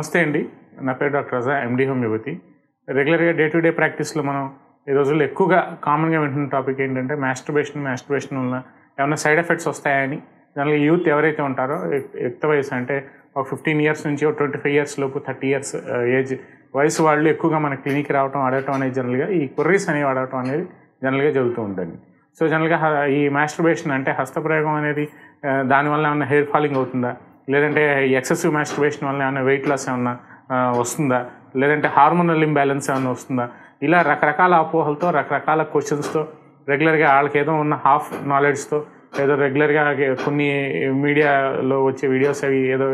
నమస్తే అండి. నా పేరు డాక్టర్ రజా ఎండి హోమియోపతి. రెగ్యులర్గా డే టు డే ప్రాక్టీస్లో మనం ఈ రోజుల్లో ఎక్కువగా కామన్గా వింటున్న టాపిక్ ఏంటంటే మాస్టర్బేషన్ మాస్టర్బేషన్ వల్ల ఏమైనా సైడ్ ఎఫెక్ట్స్ వస్తాయని జనరల్గా యూత్ ఎవరైతే ఉంటారో ఎక్- యుక్త వయసు అంటే ఒక ఫిఫ్టీన్ ఇయర్స్ నుంచి ఒక ట్వంటీ ఫైవ్ ఇయర్స్ లోపు థర్టీ ఇయర్స్ ఏజ్ వయసు వాళ్ళు ఎక్కువగా మన క్లినిక్ రావడం ఆడటం అనేది జనరల్గా ఈ కుర్రీస్ అనేవి ఆడటం అనేది జనరల్గా జరుగుతూ ఉంటుంది. సో జనరల్గా ఈ మాస్టర్బేషన్ అంటే హస్తప్రయోగం అనేది దానివల్ల ఏమైనా హెయిర్ ఫాలింగ్ అవుతుందా? లేదంటే ఎక్సెసివ్ మ్యాస్ట్రబేషన్ వల్ల ఏమైనా వెయిట్ లాస్ ఏమన్నా వస్తుందా? లేదంటే హార్మోనల్ ఇంబ్యాలెన్స్ ఏమైనా వస్తుందా? ఇలా రకరకాల అపోహలతో రకరకాల క్వశ్చన్స్తో రెగ్యులర్గా వాళ్ళకి ఏదో ఉన్న హాఫ్ నాలెడ్జ్తో ఏదో రెగ్యులర్గా కొన్ని మీడియాలో వచ్చే వీడియోస్ అవి ఏదో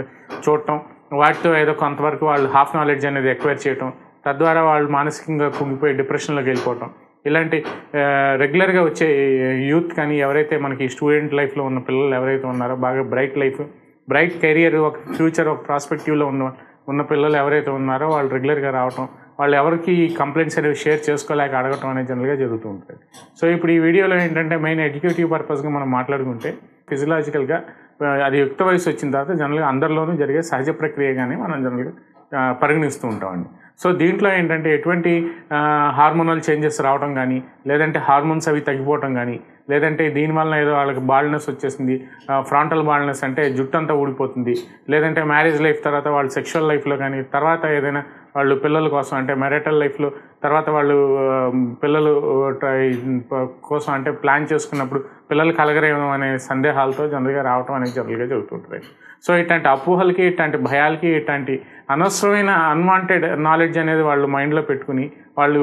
చూడటం వాటితో ఏదో కొంతవరకు వాళ్ళు హాఫ్ నాలెడ్జ్ అనేది ఎక్వైర్ చేయటం తద్వారా వాళ్ళు మానసికంగా కుంగిపోయి డిప్రెషన్లోకి వెళ్ళిపోవటం. ఇలాంటి రెగ్యులర్గా వచ్చే యూత్ కానీ ఎవరైతే మనకి స్టూడెంట్ లైఫ్లో ఉన్న పిల్లలు ఎవరైతే ఉన్నారో బాగా బ్రైట్ లైఫ్ బ్రైట్ కెరియర్ ఒక ఫ్యూచర్ ఒక ప్రాస్పెక్టివ్లో ఉన్న ఉన్న పిల్లలు ఎవరైతే ఉన్నారో వాళ్ళు రెగ్యులర్గా రావటం వాళ్ళు ఎవరికి కంప్లైంట్స్ అనేవి షేర్ చేసుకోలేక అడగటం అనేది జనరల్గా జరుగుతూ ఉంటుంది. సో ఇప్పుడు ఈ వీడియోలో ఏంటంటే మెయిన్ ఎడ్యుకేటివ్ పర్పస్గా మనం మాట్లాడుకుంటే ఫిజియలాజికల్గా అది యుక్త వయసు వచ్చిన తర్వాత జనరల్గా అందరిలోనూ జరిగే సహజ ప్రక్రియగానే మనం జనరల్గా పరిగణిస్తూ ఉంటామండి సో దీంట్లో ఏంటంటే ఎటువంటి హార్మోనల్ చేంజెస్ రావడం కానీ లేదంటే హార్మోన్స్ అవి తగ్గిపోవటం కానీ లేదంటే దీనివల్ల ఏదో వాళ్ళకి బాల్నెస్ వచ్చేసింది. ఫ్రాంటల్ బాల్నెస్ అంటే జుట్టు అంతా ఊడిపోతుంది. లేదంటే మ్యారేజ్ లైఫ్ తర్వాత వాళ్ళు సెక్షువల్ లైఫ్లో కానీ తర్వాత ఏదైనా వాళ్ళు పిల్లల కోసం అంటే మెరిటల్ లైఫ్లో తర్వాత వాళ్ళు పిల్లలు కోసం అంటే ప్లాన్ చేసుకున్నప్పుడు పిల్లలు కలగరేమో అనే సందేహాలతో జనరల్గా రావటం అనేది జనరల్గా జరుగుతుంటుంది సో ఇట్లాంటి అపోహలకి ఇట్లాంటి భయాలకి ఇట్లాంటి అనవసరమైన అన్వాంటెడ్ నాలెడ్జ్ అనేది వాళ్ళు మైండ్లో పెట్టుకుని వాళ్ళు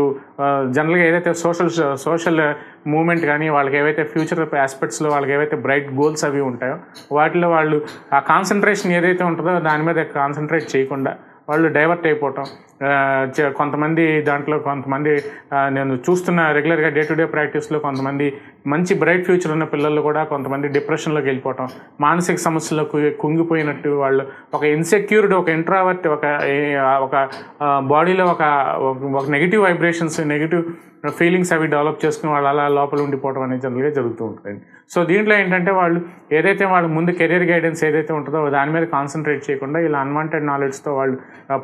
జనరల్గా ఏదైతే సోషల్ సోషల్ మూమెంట్ కానీ వాళ్ళకి ఏవైతే ఫ్యూచర్ ఆస్పెక్ట్స్లో వాళ్ళకి ఏవైతే బ్రైట్ గోల్స్ అవి ఉంటాయో వాటిలో వాళ్ళు ఆ కాన్సన్ట్రేషన్ ఏదైతే ఉంటుందో దాని మీద కాన్సన్ట్రేట్ చేయకుండా వాళ్ళు డైవర్ట్ అయిపోవటం కొంతమంది దాంట్లో కొంతమంది నేను చూస్తున్న రెగ్యులర్గా డే టు డే ప్రాక్టీస్లో కొంతమంది మంచి బ్రైట్ ఫ్యూచర్ ఉన్న పిల్లలు కూడా కొంతమంది డిప్రెషన్లోకి వెళ్ళిపోవటం మానసిక సమస్యలకు కుంగిపోయినట్టు వాళ్ళు ఒక ఇన్సెక్యూర్డ్ ఒక ఇంట్రావర్ట్ ఒక ఒక బాడీలో ఒక ఒక నెగిటివ్ వైబ్రేషన్స్ నెగిటివ్ ఫీలింగ్స్ అవి డెవలప్ చేసుకుని వాళ్ళు అలా లోపల ఉండిపోవడం అనేది జనరల్గా జరుగుతూ ఉంటుంది. సో దీంట్లో ఏంటంటే వాళ్ళు ఏదైతే వాళ్ళు ముందు కెరీర్ గైడెన్స్ ఏదైతే ఉంటుందో దాని మీద కాన్సన్ట్రేట్ చేయకుండా ఇలా అన్వాంటెడ్ నాలెడ్జ్తో వాళ్ళు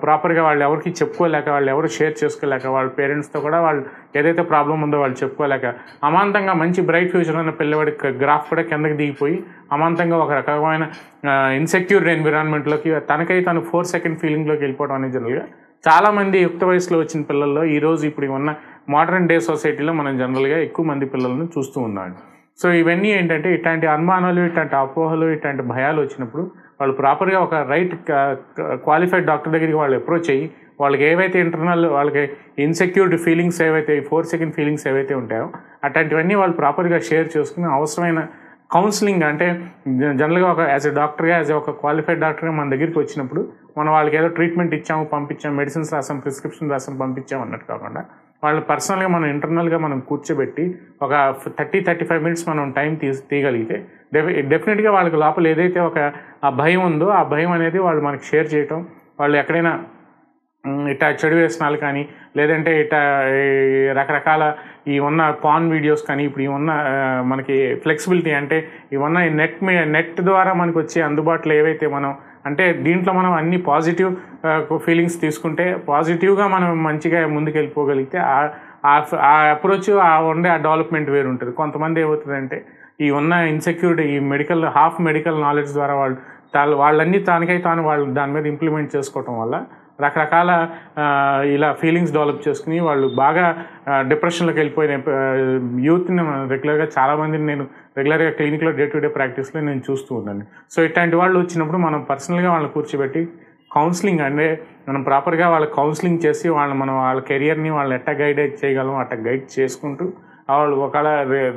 ప్రాపర్గా వాళ్ళు ఎవరికి చెప్పుకోలేక వాళ్ళు ఎవరు షేర్ చేసుకోలేక వాళ్ళ పేరెంట్స్తో కూడా వాళ్ళు ఏదైతే ప్రాబ్లం ఉందో వాళ్ళు చెప్పుకోలేక అమాంతంగా మంచి బ్రైట్ ఫ్యూచర్ ఉన్న పిల్లవాడి గ్రాఫ్ కూడా కిందకి దిగిపోయి అమాంతంగా ఒక రకమైన ఇన్సెక్యూర్ ఎన్విరాన్మెంట్లోకి తనకై తను ఫోర్ సెకండ్ ఫీలింగ్లోకి వెళ్ళిపోవడం అనేది జనరల్గా చాలామంది యుక్త వయసులో వచ్చిన పిల్లల్లో ఈరోజు ఇప్పుడు ఉన్న మోడర్న్ డే సొసైటీలో మనం జనరల్గా ఎక్కువ మంది పిల్లలను చూస్తూ ఉన్నాం. సో ఇవన్నీ ఏంటంటే ఇట్లాంటి అనుమానాలు ఇట్లాంటి అపోహలు ఇట్లాంటి భయాలు వచ్చినప్పుడు వాళ్ళు ప్రాపర్గా ఒక రైట్ క్వాలిఫైడ్ డాక్టర్ దగ్గరికి వాళ్ళు అప్రోచ్ అయ్యి వాళ్ళకి ఏవైతే ఇంటర్నల్ వాళ్ళకి ఇన్సెక్యూర్డ్ ఫీలింగ్స్ ఏవైతే ఫోర్ సెకండ్ ఫీలింగ్స్ ఏవైతే ఉంటాయో అట్లాంటివన్నీ వాళ్ళు ప్రాపర్గా షేర్ చేసుకుని అవసరమైన కౌన్సిలింగ్ అంటే జనరల్గా ఒక యాజ్ ఎ డాక్టర్గా యాజ్ ఒక క్వాలిఫైడ్ డాక్టర్గా మన దగ్గరికి వచ్చినప్పుడు మనం వాళ్ళకి ఏదో ట్రీట్మెంట్ ఇచ్చాము పంపించాము మెడిసిన్స్ రాసాం ప్రిస్క్రిప్షన్ రాసాం పంపించాము అన్నట్టు కాకుండా వాళ్ళు పర్సనల్గా మనం ఇంటర్నల్గా మనం కూర్చోబెట్టి ఒక థర్టీ థర్టీ ఫైవ్ మినిట్స్ మనం టైం తీ తీయగలిగితే డెఫి డెఫినెట్గా వాళ్ళకి లోపల ఏదైతే ఒక ఆ భయం ఉందో ఆ భయం అనేది వాళ్ళు మనకి షేర్ చేయటం వాళ్ళు ఎక్కడైనా ఇట్లా చెడు వ్యసనాలు కానీ లేదంటే ఇట్లా ఈ రకరకాల ఈ ఉన్న పాన్ వీడియోస్ కానీ ఇప్పుడు ఈ ఉన్న మనకి ఫ్లెక్సిబిలిటీ అంటే ఈ ఉన్న నెట్ మీ నెట్ ద్వారా మనకు వచ్చే అందుబాటులో ఏవైతే మనం అంటే దీంట్లో మనం అన్ని పాజిటివ్ ఫీలింగ్స్ తీసుకుంటే పాజిటివ్గా మనం మంచిగా ముందుకెళ్ళిపోగలిగితే ఆ- ఆ- ఆ అప్రోచ్ ఆ ఉండే ఆ డెవలప్మెంట్ వేరు ఉంటుంది కొంతమంది ఏమవుతుందంటే ఈ ఉన్న ఇన్సెక్యూరిటీ ఈ మెడికల్ హాఫ్ మెడికల్ నాలెడ్జ్ ద్వారా వాళ్ళు తాను వాళ్ళన్నీ తానికై తాను వాళ్ళు దాని మీద ఇంప్లిమెంట్ చేసుకోవటం వల్ల రకరకాల ఇలా ఫీలింగ్స్ డెవలప్ చేసుకుని వాళ్ళు బాగా డిప్రెషన్లోకి వెళ్ళిపోయిన యూత్ని రెగ్యులర్గా చాలామందిని నేను రెగ్యులర్గా క్లినిక్లో డే టు డే ప్రాక్టీస్లో నేను చూస్తూ ఉన్నాను సో ఇట్లాంటి వాళ్ళు వచ్చినప్పుడు మనం పర్సనల్గా వాళ్ళని కూర్చోబెట్టి కౌన్సిలింగ్ అంటే మనం ప్రాపర్గా వాళ్ళ కౌన్సిలింగ్ చేసి వాళ్ళని మనం వాళ్ళ కెరియర్ని వాళ్ళు ఎట్ట గైడ్ చేయగలం అట్ట గైడ్ చేసుకుంటూ వాళ్ళు ఒకవేళ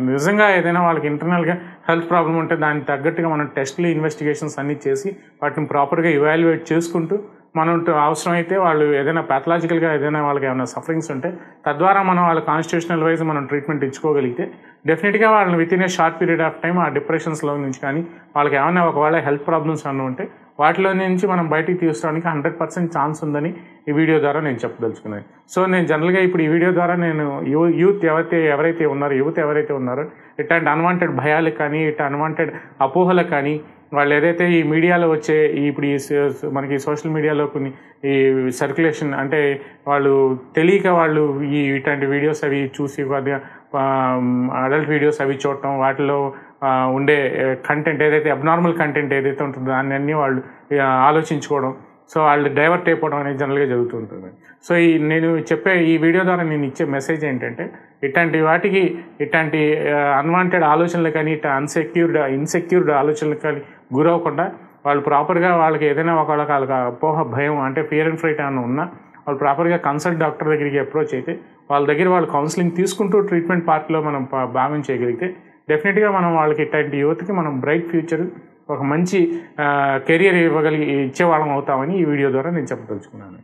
నిజంగా ఏదైనా వాళ్ళకి ఇంటర్నల్గా హెల్త్ ప్రాబ్లం ఉంటే దానికి తగ్గట్టుగా మనం టెస్ట్లు ఇన్వెస్టిగేషన్స్ అన్నీ చేసి వాటిని ప్రాపర్గా ఇవాల్యుయేట్ చేసుకుంటూ మనం అవసరమైతే వాళ్ళు ఏదైనా ప్యాథలాజికల్గా ఏదైనా వాళ్ళకి ఏమైనా సఫరింగ్స్ ఉంటే తద్వారా మనం వాళ్ళ కాన్స్టిట్యూషనల్ వైజ్ మనం ట్రీట్మెంట్ ఇచ్చుకోగలిగితే డెఫినెట్గా వాళ్ళని within a short period of time ఆ డిప్రెషన్స్లో నుంచి కానీ వాళ్ళకి ఏమైనా ఒకవేళ హెల్త్ ప్రాబ్లమ్స్ అన్నీ ఉంటే వాటిలో నుంచి మనం బయటికి తీసుకోవడానికి హండ్రెడ్ పర్సెంట్ ఛాన్స్ ఉందని ఈ వీడియో ద్వారా నేను చెప్పదలుచుకున్నాను. సో నేను జనరల్గా ఇప్పుడు ఈ వీడియో ద్వారా నేను యూ యూత్ ఎవరైతే ఎవరైతే ఉన్నారో యువత ఎవరైతే ఉన్నారో ఇట్లాంటి అన్వాంటెడ్ భయాలకు కానీ ఇట్ అన్వాంటెడ్ అపోహలకు కానీ వాళ్ళు ఏదైతే ఈ మీడియాలో వచ్చే ఇప్పుడు ఈ మనకి సోషల్ మీడియాలో కొన్ని ఈ సర్క్యులేషన్ అంటే వాళ్ళు తెలియక వాళ్ళు ఈ ఇట్లాంటి వీడియోస్ అవి చూసి అడల్ట్ వీడియోస్ అవి చూడటం వాటిలో ఉండే కంటెంట్ ఏదైతే అబ్నార్మల్ కంటెంట్ ఏదైతే ఉంటుందో దాన్ని అన్నీ వాళ్ళు ఆలోచించుకోవడం. సో వాళ్ళు డైవర్ట్ అయిపోవడం అనేది జనరల్గా జరుగుతుంటుంది. సో ఈ నేను చెప్పే ఈ వీడియో ద్వారా నేను ఇచ్చే మెసేజ్ ఏంటంటే ఇట్లాంటి వాటికి ఇట్లాంటి అన్వాంటెడ్ ఆలోచనలు కానీ ఇట్లా అన్సెక్యూర్డ్ ఇన్సెక్యూర్డ్ ఆలోచనలు కానీ గురవకుండా వాళ్ళు ప్రాపర్గా వాళ్ళకి ఏదైనా ఒక వాళ్ళకి అపోహ భయం అంటే ఫియర్ అండ్ ఫ్రైట్ అని ఉన్నా వాళ్ళు ప్రాపర్గా కన్సల్ట్ డాక్టర్ దగ్గరికి అప్రోచ్ అయితే వాళ్ళ దగ్గర వాళ్ళు కౌన్సిలింగ్ తీసుకుంటూ ట్రీట్మెంట్ పార్ట్లో మనం భాగం చేయగలిగితే డెఫినెట్గా మనం వాళ్ళకి ఇట్లాంటి యువతకి మనం బ్రైట్ ఫ్యూచర్ ఒక మంచి కెరియర్ ఇవ్వగలిగి ఇచ్చేవాళ్ళం అవుతామని ఈ వీడియో ద్వారా నేను చెప్పదలుచుకున్నాను.